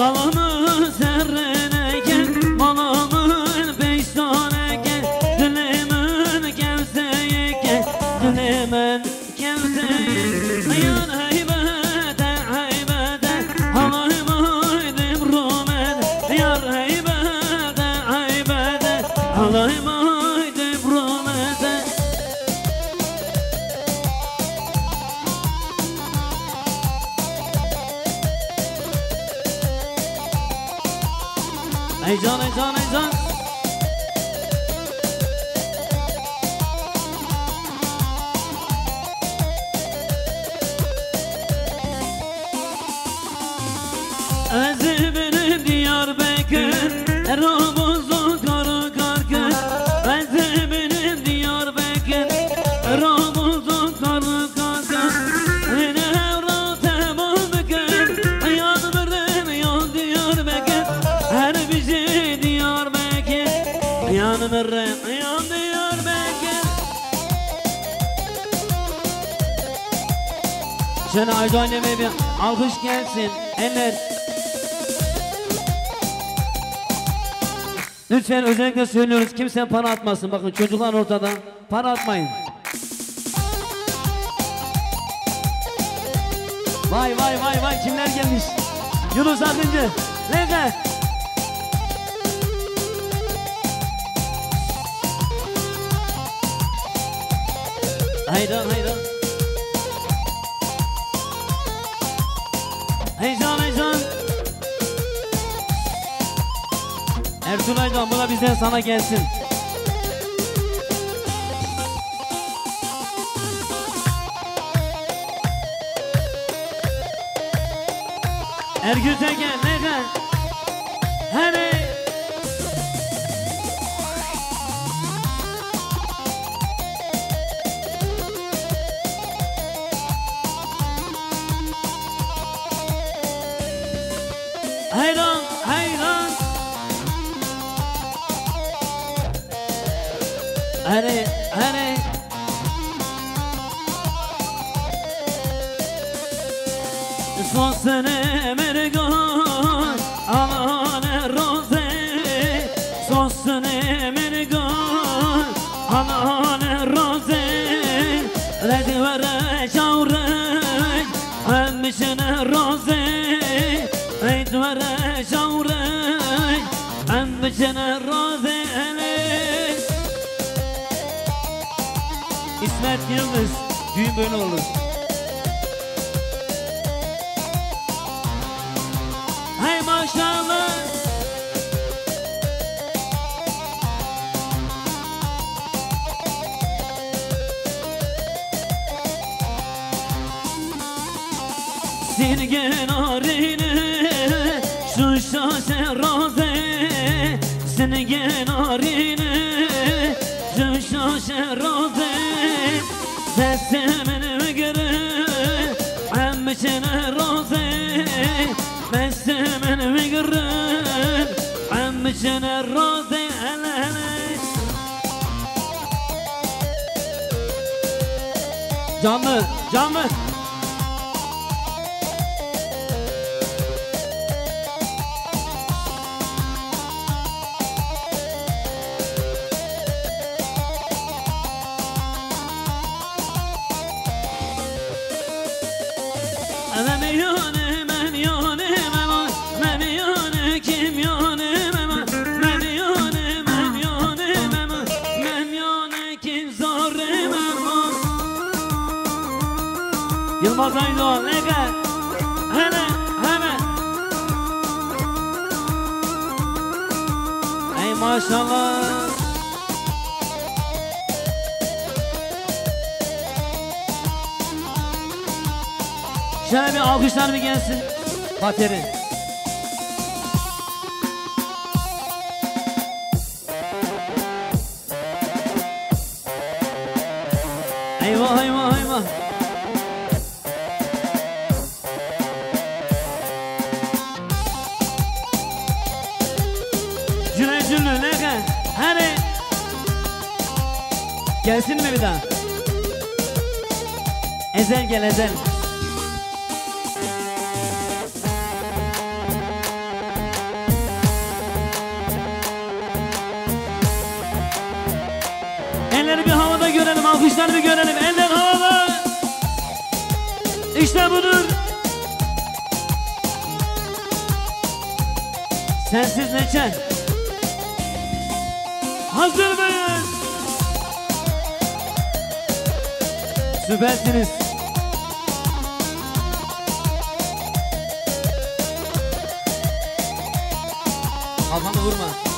Malımı Heyecan Ezibinin Diyarbakır Ramazan Şöyle Ayda anneme bir alkış gelsin. Eller. Lütfen özellikle söylüyoruz kimse para atmasın. Bakın çocuklar ortada. Para atmayın. Vay vay vay vay kimler gelmiş? Yunus Akıncı. Lege. Hayran hayran. Heyecan heyecan. Ertuğrul'dan bu da bizden sana gelsin. Ergüte gel emmişine roze. İsmet Yıldız, düğün böyle olur. Hey maşallah. Silgen arine şu şase roze Silgen arine şu şase roze Sesimin migre Amçene roze Sesimin migre Amçene roze hele hele Canlı, canlı. Yılmaz Aydoğan, Ege, hele, hemen. Ey maşallah. Şöyle bir alkışlar bir gelsin. Bateri. Eyvah eyvah eyvah. Gelsin mi bir daha? Ezel gel ezel. Elleri bir havada görelim, alkışları bir görelim. Eller havada. İşte budur. Sensiz neçe? Hazır Süpersiniz. Kafana vurma.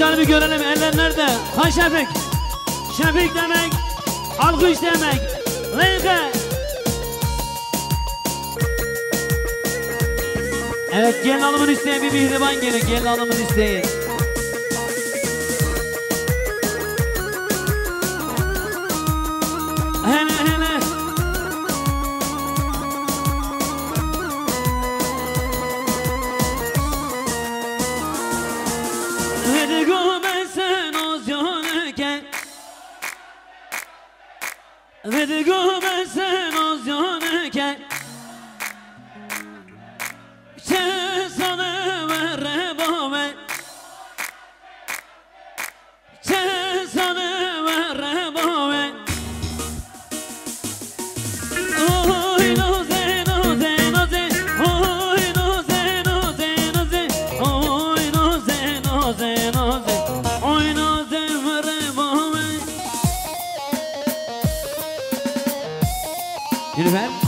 Alkışları bir görelim eller nerede? Hay Şefik. Şefik demek, alkış demek. Lenge. Evet gelin alımın isteği bir mihriban gelin. Gelin alımın isteği. that.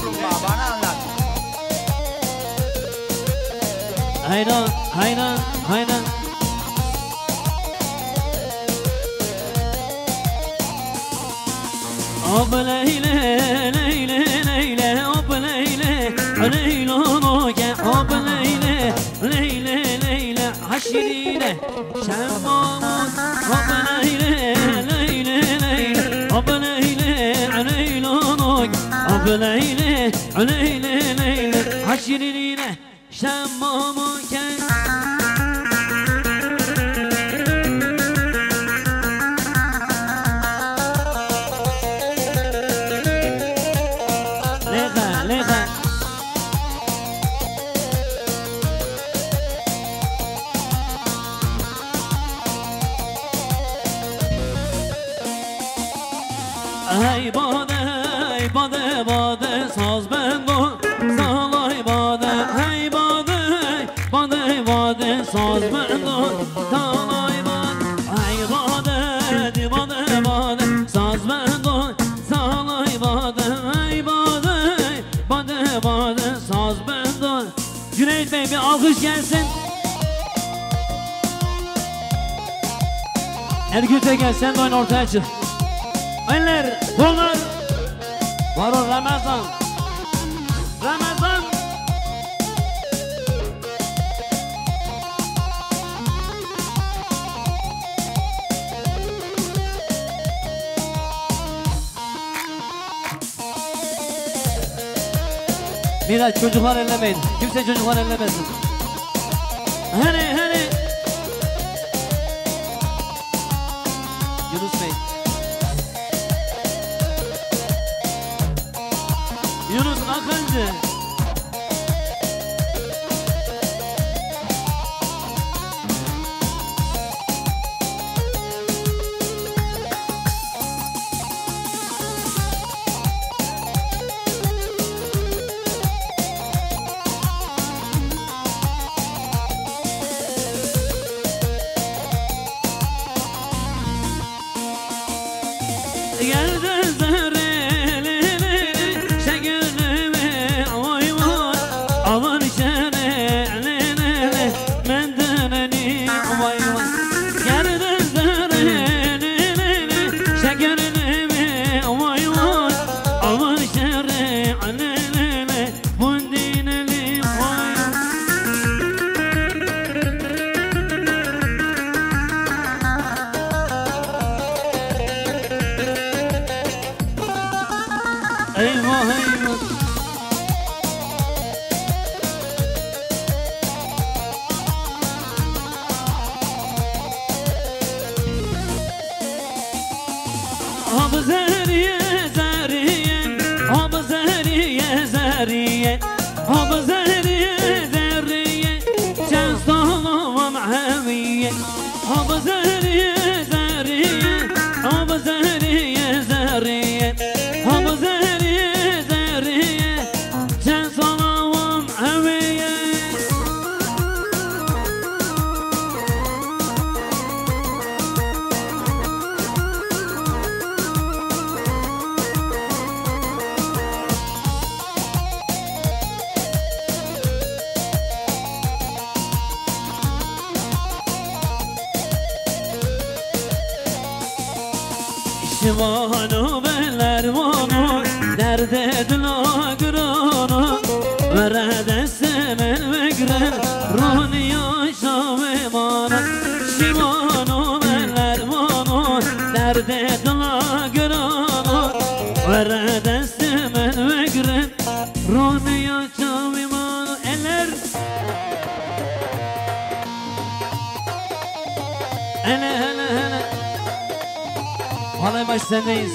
kaplumbağa bana anlat. Hayran, hayran, hayran. Ab leyle, leyle, leyle, ab leyle, leyla noge, ab leyle, leyle, leyle, haşirine, şemmamın, ab leyle, leyle, leyle, ab leyle. بليلي عليلي ليلي عشرين شمامك Ergün Tekel sen de oyun ortaya çık. Eller, kollar. Var o Ramazan. Ramazan. Miraç çocuklar ellemeyin. Kimse çocuklar ellemesin. Hani hani. Akıncı. Eyvah eyvah Hab zeriye zeriye. Hab zeriye پشمانم sendeyiz.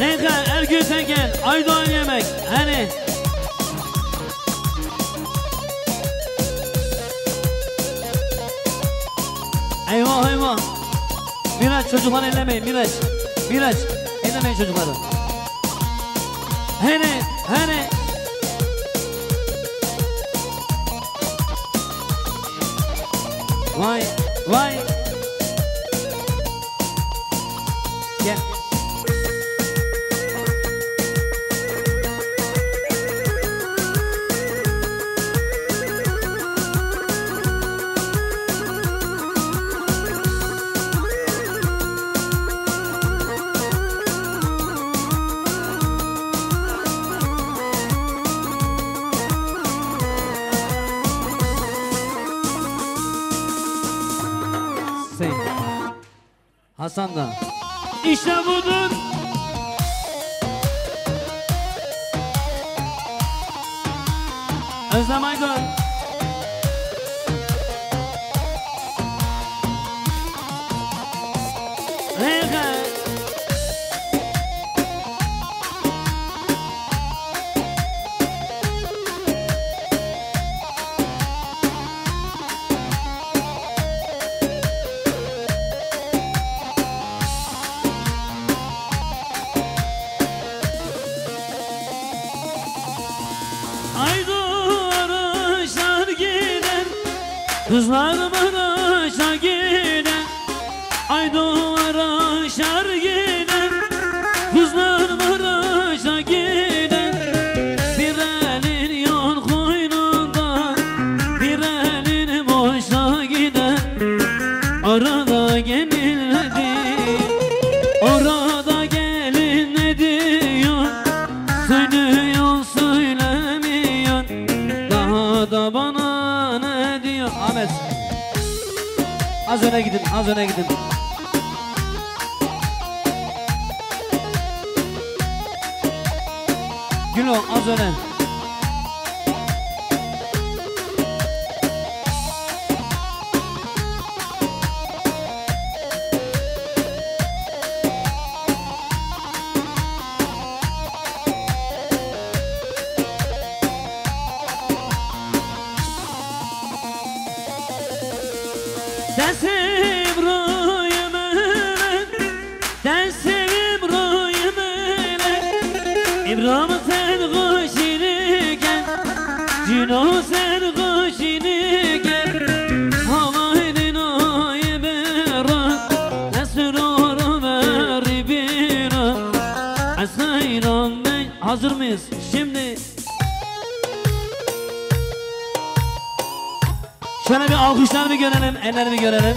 Neyse Ergün Tekel, Aydoğan Yemek, hani? Eyvah eyvah. Miraç çocukları ellemeyin. Miraç Miraç. Ellemeyin çocukları. Hani hani Da. İşte budur Az öne gidin az öne gidin. Gülo az öne Hazır mıyız? Şimdi Şöyle bir alkışlar bir görelim, eller bir görelim.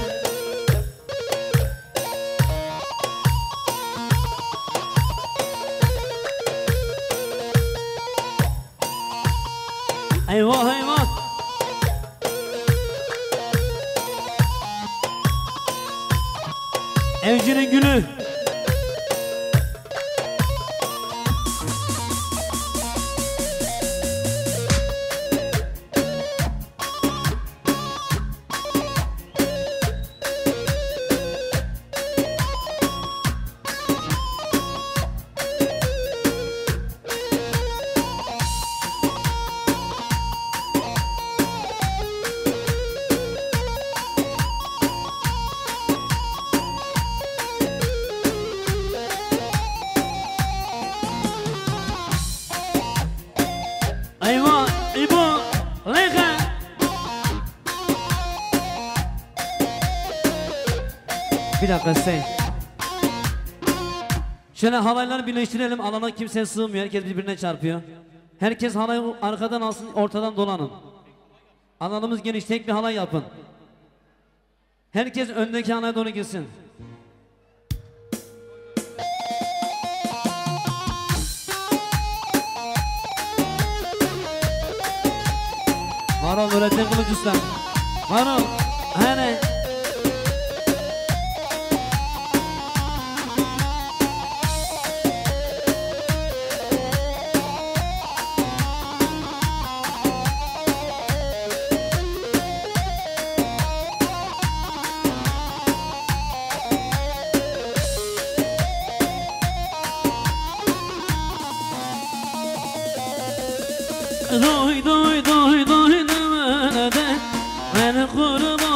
Sen. Şöyle halayları birleştirelim. Alana kimse sığmıyor. Herkes birbirine çarpıyor. Herkes halayı arkadan alsın, ortadan dolanın. Alanımız geniş, tek bir halay yapın. Herkes öndeki halaya doğru gitsin. Varol Nurettin Kılıç Usta. Varol. Hani.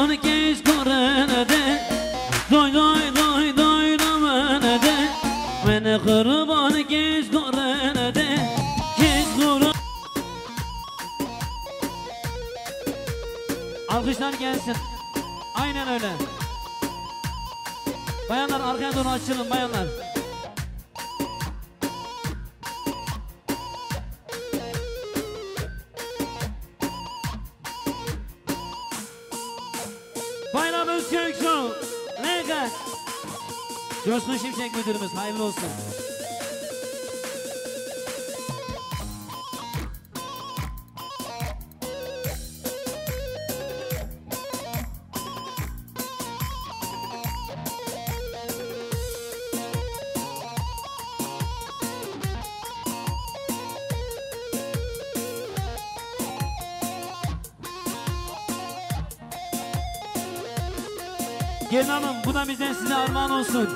Kurban geç kurene de Doy doy doy doy demene de. Beni kurban geç kurene de Geç kurban Alkışlar gelsin. Aynen öyle. Bayanlar arkaya doğru açılın bayanlar Coşkun Şimşek müdürümüz hayırlı olsun. Gelin hanım bu da bizden size armağan olsun.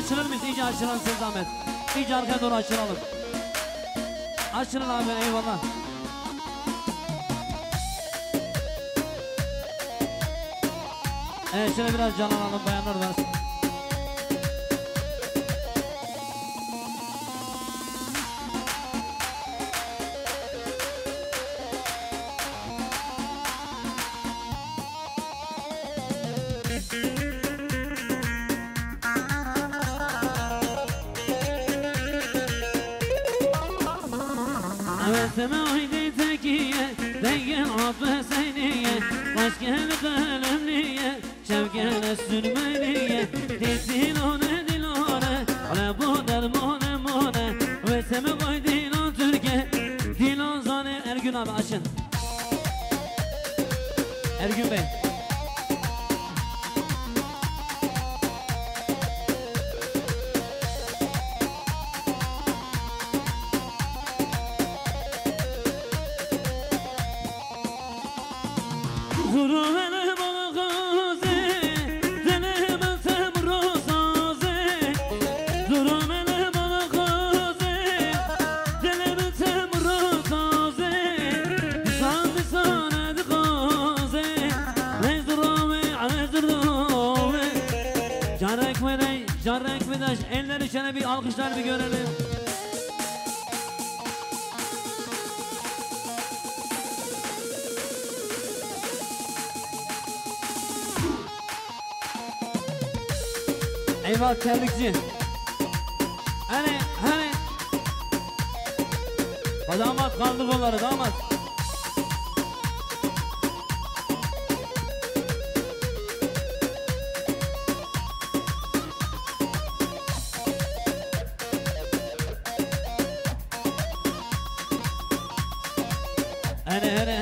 Açılır mıyız? İyice açılın siz zahmet. İyice arkaya doğru açılalım. Açılın abi eyvallah. Evet şöyle biraz canlanalım bayanlar var. Hevesime haydi tekiye Dengin affı seniye. Başkene kalemliye Şevkene sürmeliye. Dilone dilone Ale bu dermone mone Hevesime koy dilon Türkiye Dilon zane Ergün abi açın. Ergün Bey şöyle bir alkışlar bir görelim Eyvah terlikçi. Hani hani. Ha, Damat kaldır kolları damat. Hani hani hani